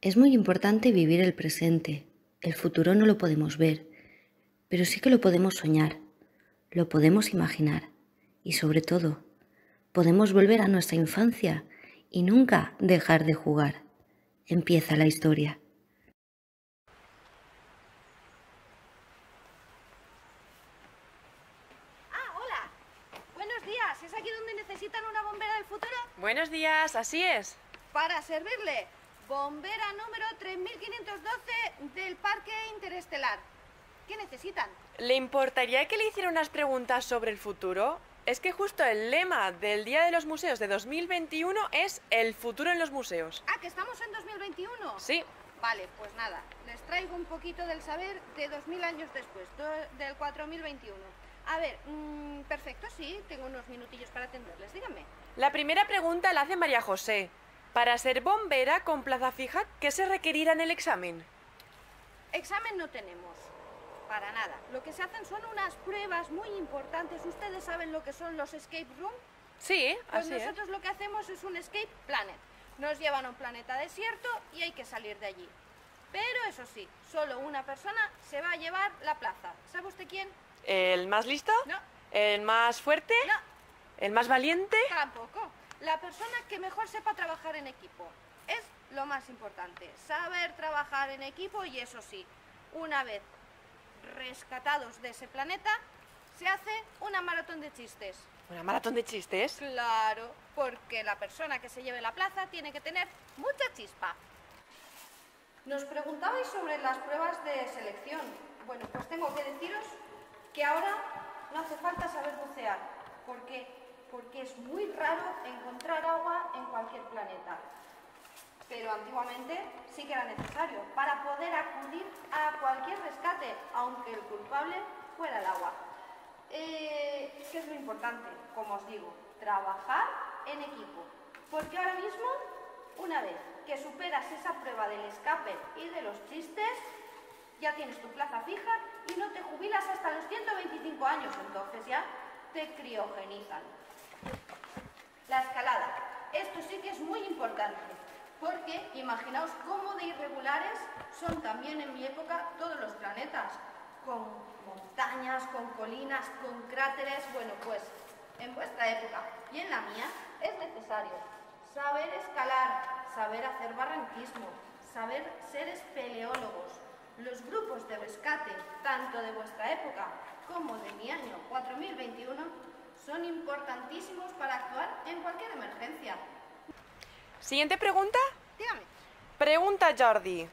Es muy importante vivir el presente. El futuro no lo podemos ver, pero sí que lo podemos soñar, lo podemos imaginar y sobre todo, podemos volver a nuestra infancia y nunca dejar de jugar. Empieza la historia. Ah, hola. Buenos días. ¿Es aquí donde necesitan una bombera del futuro? Buenos días, así es. Para servirle. Bombera número 3512 del Parque Interestelar. ¿Qué necesitan? ¿Le importaría que le hiciera unas preguntas sobre el futuro? Es que justo el lema del Día de los Museos de 2021 es el futuro en los museos. Ah, que estamos en 2021. Sí. Vale, pues nada. Les traigo un poquito del saber de 2000 años después, do- del 4021. A ver, mm, perfecto, sí. Tengo unos minutillos para atenderles. Díganme. La primera pregunta la hace María José. Para ser bombera con plaza fija, ¿qué se requerirá en el examen? Examen no tenemos. Para nada. Lo que se hacen son unas pruebas muy importantes. ¿Ustedes saben lo que son los escape room? Sí, Pues así es. nosotros lo que hacemos es un escape planet. Nos llevan a un planeta desierto y hay que salir de allí. Pero eso sí, solo una persona se va a llevar la plaza. ¿Sabe usted quién? ¿El más listo? No. ¿El más fuerte? No, ¿El más valiente? tampoco. La persona que mejor sepa trabajar en equipo. Es lo más importante. Saber trabajar en equipo y eso sí, una vez rescatados de ese planeta, se hace una maratón de chistes. ¿Una maratón de chistes? Claro, porque la persona que se lleve la plaza tiene que tener mucha chispa. Nos preguntabais sobre las pruebas de selección. Bueno, pues tengo que deciros que ahora no hace falta saber bucear. ¿Por qué? Porque es muy raro encontrar agua en cualquier planeta. Pero antiguamente sí que era necesario para poder acudir a cualquier rescate, aunque el culpable fuera el agua. Eh, ¿Qué es lo importante? Como os digo, trabajar en equipo. Porque ahora mismo, una vez que superas esa prueba del escape y de los chistes, ya tienes tu plaza fija y no te jubilas hasta los 125 años, entonces ya te criogenizan. La escalada. Esto sí que es muy importante, porque imaginaos cómo de irregulares son también en mi época todos los planetas, con montañas, con colinas, con cráteres. Bueno, pues en vuestra época y en la mía es necesario saber escalar, saber hacer barranquismo, saber ser espeleólogos. Los grupos de rescate, tanto de vuestra época como de mi año 4021, son importantísimos para actuar en cualquier emergencia. Siguiente pregunta. Dígame. Pregunta Jordi.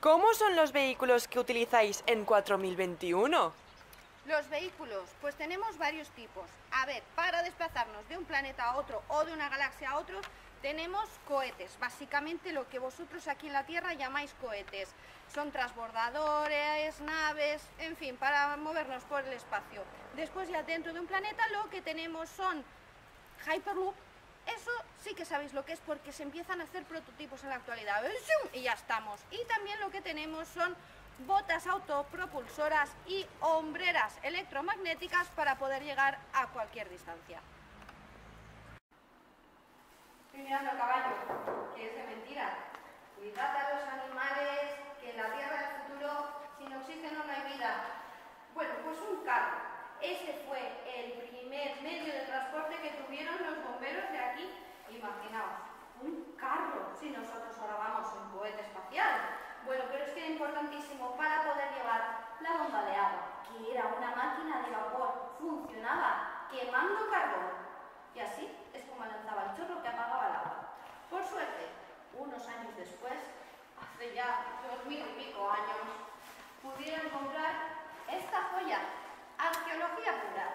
¿Cómo son los vehículos que utilizáis en 4021? Los vehículos, pues tenemos varios tipos. A ver, para desplazarnos de un planeta a otro o de una galaxia a otro, tenemos cohetes, básicamente lo que vosotros aquí en la Tierra llamáis cohetes. Son transbordadores, naves, en fin, para movernos por el espacio. Después ya dentro de un planeta lo que tenemos son Hyperloop. Eso sí que sabéis lo que es porque se empiezan a hacer prototipos en la actualidad. Y ya estamos. Y también lo que tenemos son botas autopropulsoras y hombreras electromagnéticas para poder llegar a cualquier distancia. Estoy mirando el caballo, que es de mentira. Cuidad a los animales, que en la Tierra del futuro sin oxígeno no hay vida. Bueno, pues un carro. Ese fue el primer medio de transporte que tuvieron los bomberos de aquí. Imaginaos, un carro, si nosotros ahora vamos en cohete espacial. Bueno, pero es que era importantísimo para poder llevar la bomba de agua, que era una máquina de vapor, funcionaba quemando carbón. Y así es como lanzaba el chorro que apagaba el agua. Por suerte, unos años después, hace ya dos mil y pico años, pudieron comprar esta joya, arqueología pura.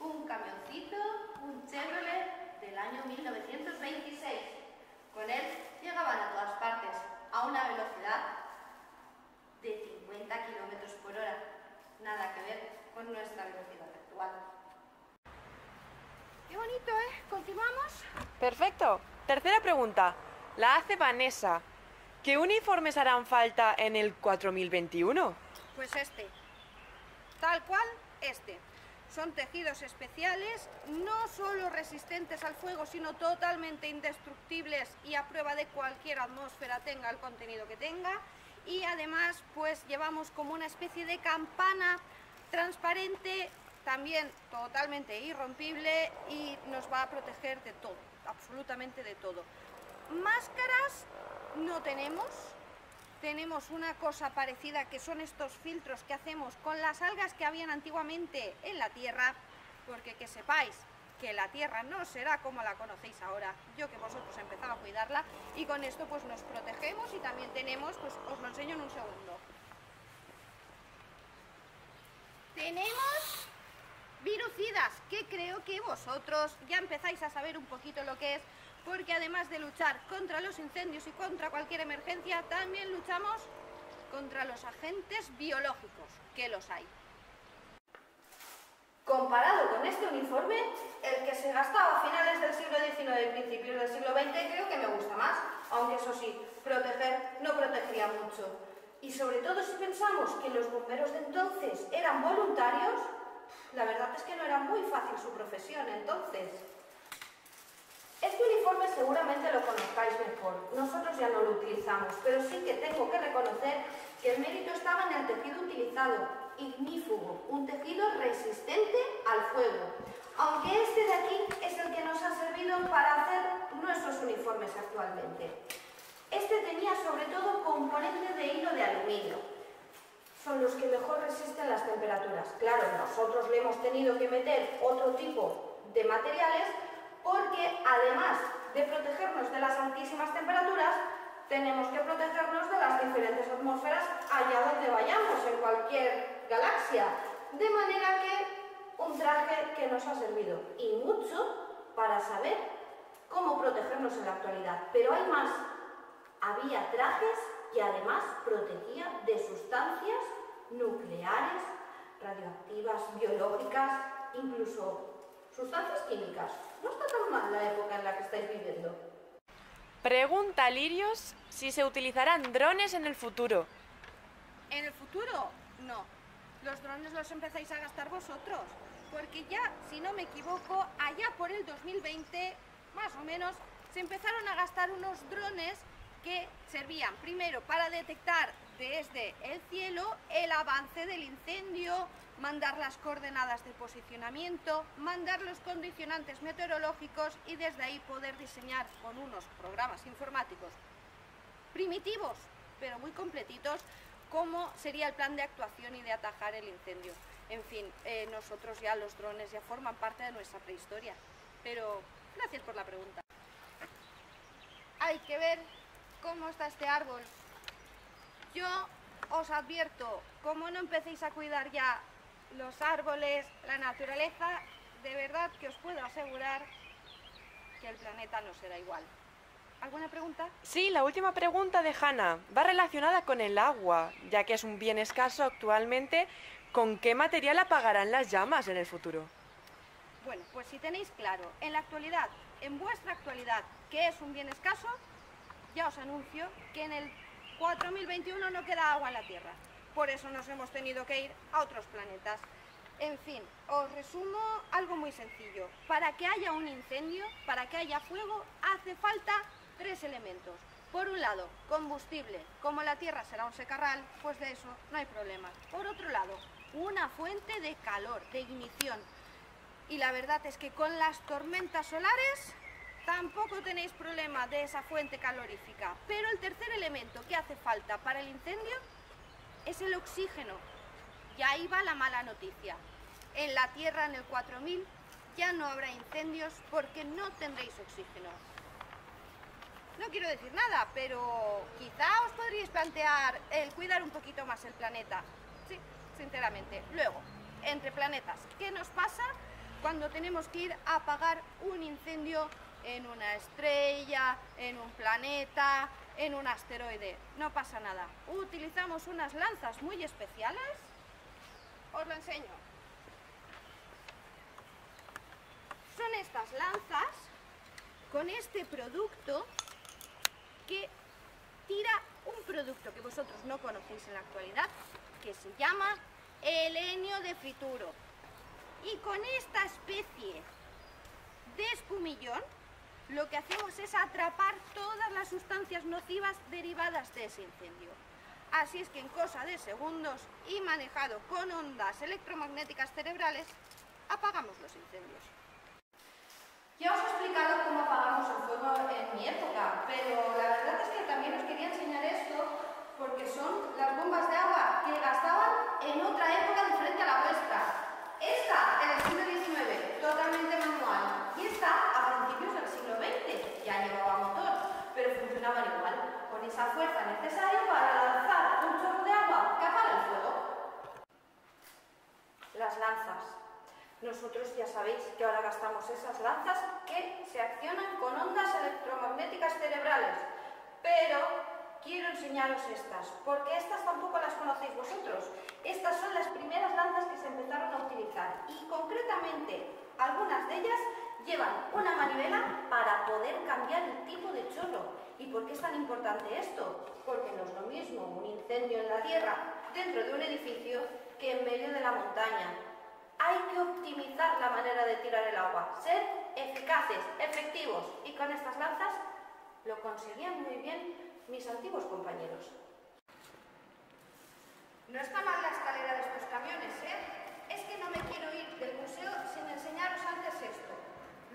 Un camioncito, un Chevrolet del año 1926. Con él llegaban a todas partes, a una velocidad de 50 kilómetros por hora. Nada que ver con nuestra velocidad actual. Qué bonito, ¿eh? ¿Continuamos? Perfecto. Tercera pregunta. La hace Vanessa. ¿Qué uniformes harán falta en el 4021? Pues este. Tal cual, este. Son tejidos especiales, no solo resistentes al fuego, sino totalmente indestructibles y a prueba de cualquier atmósfera tenga el contenido que tenga. Y además, pues llevamos como una especie de campana transparente, también totalmente irrompible y nos va a proteger de todo, absolutamente de todo. Máscaras no tenemos, tenemos una cosa parecida que son estos filtros que hacemos con las algas que habían antiguamente en la tierra, porque que sepáis que la tierra no será como la conocéis ahora, yo que vosotros empezaba a cuidarla y con esto pues nos protegemos y también tenemos, pues os lo enseño en un segundo. Tenemos virucidas, que creo que vosotros ya empezáis a saber un poquito lo que es, porque además de luchar contra los incendios y contra cualquier emergencia, también luchamos contra los agentes biológicos, que los hay. Comparado con este uniforme, el que se gastaba a finales del siglo XIX y principios del siglo XX creo que me gusta más, aunque eso sí, proteger no protegería mucho. Y sobre todo si pensamos que los bomberos de entonces eran voluntarios, la verdad es que no era muy fácil su profesión entonces. Este uniforme seguramente lo conozcáis mejor, nosotros ya no lo utilizamos, pero sí que tengo que reconocer que el mérito estaba en el tejido utilizado, ignífugo, un tejido resistente al fuego, aunque este de aquí es el que nos ha servido para hacer nuestros uniformes actualmente. Este tenía sobre todo componentes de hilo de aluminio, son los que mejor resisten las temperaturas. Claro, nosotros le hemos tenido que meter otro tipo de materiales porque además de protegernos de las altísimas temperaturas, tenemos que protegernos de las diferentes atmósferas allá donde vayamos, en cualquier galaxia. De manera que un traje que nos ha servido y mucho para saber cómo protegernos en la actualidad. Pero hay más. Había trajes que además protegían de sustancias nucleares, radioactivas, biológicas, incluso sustancias químicas. No está tan mal la época en la que estáis viviendo. Pregunta Lirios si se utilizarán drones en el futuro. ¿En el futuro? No. Los drones los empezáis a gastar vosotros. Porque ya, si no me equivoco, allá por el 2020, más o menos, se empezaron a gastar unos drones que servían primero para detectar desde el cielo el avance del incendio, mandar las coordenadas de posicionamiento, mandar los condicionantes meteorológicos y desde ahí poder diseñar con unos programas informáticos primitivos, pero muy completitos, cómo sería el plan de actuación y de atajar el incendio. En fin, eh, nosotros ya los drones ya forman parte de nuestra prehistoria. Pero gracias por la pregunta. Hay que ver cómo está este árbol. Yo os advierto, como no empecéis a cuidar ya los árboles, la naturaleza, de verdad que os puedo asegurar que el planeta no será igual. ¿Alguna pregunta? Sí, la última pregunta de Hanna va relacionada con el agua, ya que es un bien escaso actualmente. ¿Con qué material apagarán las llamas en el futuro? Bueno, pues si tenéis claro, en la actualidad, en vuestra actualidad, que es un bien escaso, ya os anuncio que en el 4021 no queda agua en la Tierra. Por eso nos hemos tenido que ir a otros planetas. En fin, os resumo algo muy sencillo. Para que haya un incendio, para que haya fuego, hace falta tres elementos. Por un lado, combustible. Como la Tierra será un secarral, pues de eso no hay problema. Por otro lado, una fuente de calor, de ignición. Y la verdad es que con las tormentas solares tampoco tenéis problema de esa fuente calorífica. Pero el tercer elemento que hace falta para el incendio es el oxígeno. Y ahí va la mala noticia. En la Tierra, en el 4000, ya no habrá incendios porque no tendréis oxígeno. No quiero decir nada, pero quizá os podríais plantear el cuidar un poquito más el planeta. Sí, sinceramente. Luego, entre planetas, ¿qué nos pasa cuando tenemos que ir a apagar un incendio en una estrella, en un planeta, en un asteroide. No pasa nada. Utilizamos unas lanzas muy especiales. Os lo enseño. Son estas lanzas con este producto que tira un producto que vosotros no conocéis en la actualidad, que se llama helenio de frituro. Y con esta especie de espumillón, lo que hacemos es atrapar todas las sustancias nocivas derivadas de ese incendio. Así es que en cosa de segundos y manejado con ondas electromagnéticas cerebrales, apagamos los incendios. Ya os he explicado cómo apagamos el fuego en mi época, pero la verdad es que también os quería enseñar esto porque son las bombas de agua que gastaban en otra época diferente a la vuestra. Esta en el siglo XIX, totalmente manual, y esta a principios del siglo XX, ya llevaba motor, pero funcionaban igual, con esa fuerza necesaria para lanzar un chorro de agua que apaga el fuego. Las lanzas. Nosotros ya sabéis que ahora gastamos esas lanzas que se accionan con ondas electromagnéticas cerebrales, pero quiero enseñaros estas, porque estas tampoco las conocéis vosotros. Estas son las primeras lanzas que se empezaron a utilizar y concretamente algunas de ellas llevan una manivela para poder cambiar el tipo de chorro. ¿Y por qué es tan importante esto? Porque no es lo mismo un incendio en la tierra dentro de un edificio que en medio de la montaña. Hay que optimizar la manera de tirar el agua, ser eficaces, efectivos y con estas lanzas lo conseguían muy bien mis antiguos compañeros. No está mal la escalera de estos camiones, ¿eh? Es que no me quiero ir del museo sin enseñaros antes esto.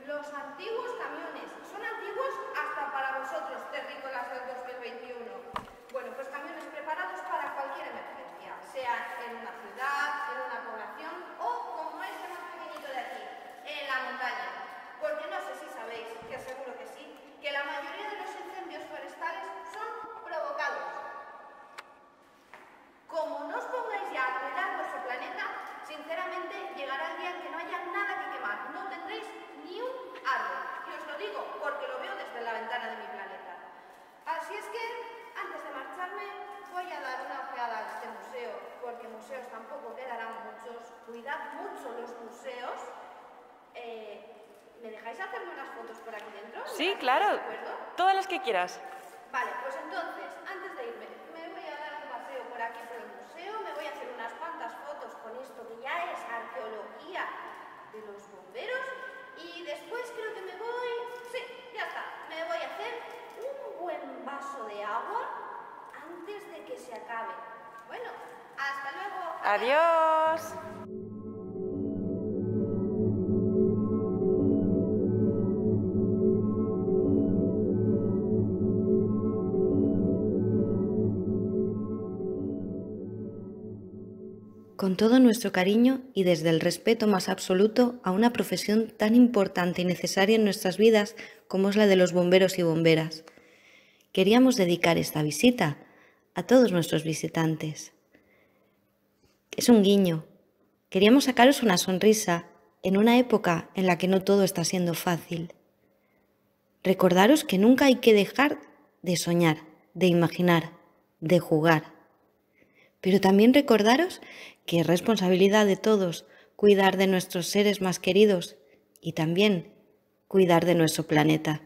Los antiguos camiones. Son antiguos hasta para vosotros, terrícolas del 2021. Bueno, pues camiones preparados para cualquier emergencia, sea en una ciudad, en una población o como este más pequeñito de aquí, en la montaña. Porque no sé si sabéis, que seguro que sí, que la mayoría de los incendios forestales son provocados. Como no os pongáis ya a cuidar vuestro planeta, sinceramente llegará el día en que no haya nada que quemar, no tendréis ni un árbol. Y os lo digo porque lo veo desde la ventana de mi planeta. Así es que, antes de marcharme, voy a dar una ojeada a este museo, porque museos tampoco quedarán muchos. Cuidad mucho los museos. Eh, ¿Me dejáis hacerme unas fotos por aquí dentro? Sí, ¿Estáis claro. de acuerdo? Todas las que quieras. Vale, pues entonces, antes de irme, me voy a dar un paseo por aquí por el museo, me voy a hacer unas cuantas fotos con esto que ya es arqueología de los bomberos y después creo que me voy... Sí, ya está, me voy a hacer un buen vaso de agua antes de que se acabe. Bueno, hasta luego. Adiós. Con todo nuestro cariño y desde el respeto más absoluto a una profesión tan importante y necesaria en nuestras vidas como es la de los bomberos y bomberas. Queríamos dedicar esta visita a todos nuestros visitantes. Es un guiño. Queríamos sacaros una sonrisa en una época en la que no todo está siendo fácil. Recordaros que nunca hay que dejar de soñar, de imaginar, de jugar. Pero también recordaros que es responsabilidad de todos cuidar de nuestros seres más queridos y también cuidar de nuestro planeta.